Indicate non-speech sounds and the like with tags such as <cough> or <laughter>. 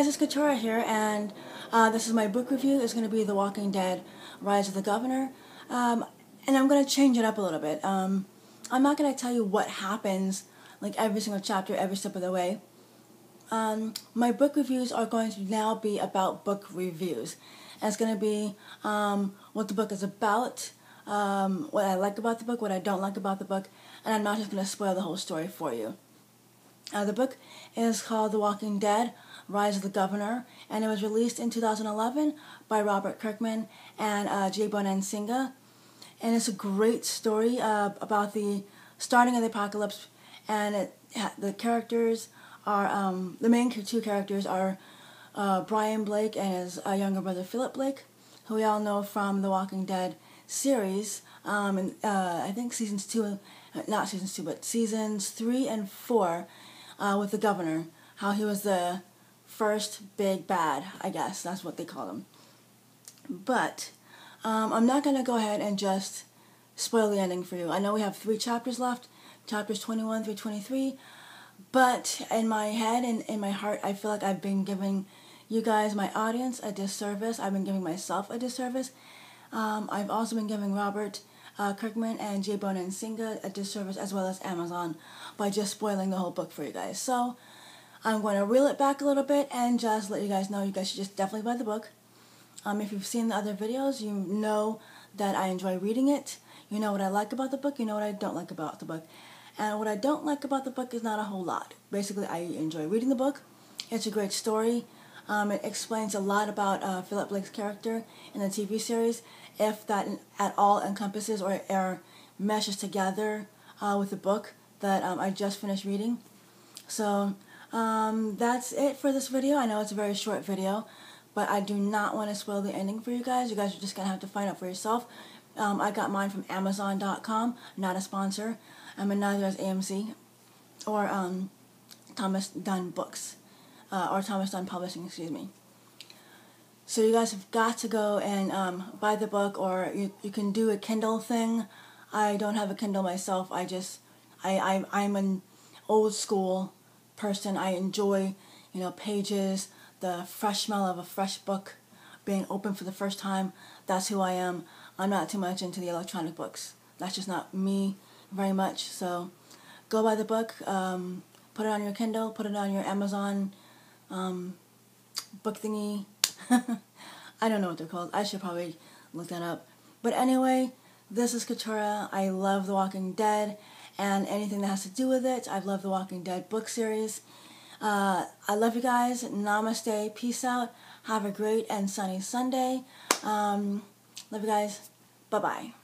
Katura here, and uh, this is my book review. It's going to be The Walking Dead Rise of the Governor. Um, and I'm going to change it up a little bit. Um, I'm not going to tell you what happens, like every single chapter, every step of the way. Um, my book reviews are going to now be about book reviews. And it's going to be um, what the book is about, um, what I like about the book, what I don't like about the book, and I'm not just going to spoil the whole story for you. Uh, the book is called The Walking Dead Rise of the Governor, and it was released in 2011 by Robert Kirkman and uh, Jay Bonansinga. And it's a great story uh, about the starting of the apocalypse, and it, the characters are um, the main two characters are uh, Brian Blake and his uh, younger brother Philip Blake, who we all know from the Walking Dead series. Um, and uh, I think seasons two, uh, not seasons two, but seasons three and four uh, with the governor, how he was the first big bad, I guess. That's what they call him. But um, I'm not going to go ahead and just spoil the ending for you. I know we have three chapters left, chapters 21 through 23. But in my head and in my heart, I feel like I've been giving you guys, my audience, a disservice. I've been giving myself a disservice. Um, I've also been giving Robert uh, Kirkman and Jay Bonansinga a disservice as well as Amazon by just spoiling the whole book for you guys. So I'm going to reel it back a little bit and just let you guys know you guys should just definitely buy the book. Um, if you've seen the other videos, you know that I enjoy reading it. You know what I like about the book, you know what I don't like about the book. And what I don't like about the book is not a whole lot. Basically, I enjoy reading the book. It's a great story. Um, it explains a lot about uh, Philip Blake's character in the TV series, if that at all encompasses or, or meshes together uh, with the book that um, I just finished reading. So um, that's it for this video. I know it's a very short video, but I do not want to spoil the ending for you guys. You guys are just going to have to find out for yourself. Um, I got mine from Amazon.com, not a sponsor. I'm in neither as AMC or um, Thomas Dunne Books, uh, or Thomas Dunne Publishing, excuse me. So you guys have got to go and um, buy the book, or you, you can do a Kindle thing. I don't have a Kindle myself. I just, I, I, I'm an old school person. I enjoy, you know, pages, the fresh smell of a fresh book being open for the first time. That's who I am. I'm not too much into the electronic books. That's just not me very much. So go buy the book, um, put it on your Kindle, put it on your Amazon um, book thingy. <laughs> I don't know what they're called. I should probably look that up. But anyway, this is Katura. I love The Walking Dead and anything that has to do with it. I love The Walking Dead book series. Uh, I love you guys. Namaste. Peace out. Have a great and sunny Sunday. Um, love you guys. Bye bye.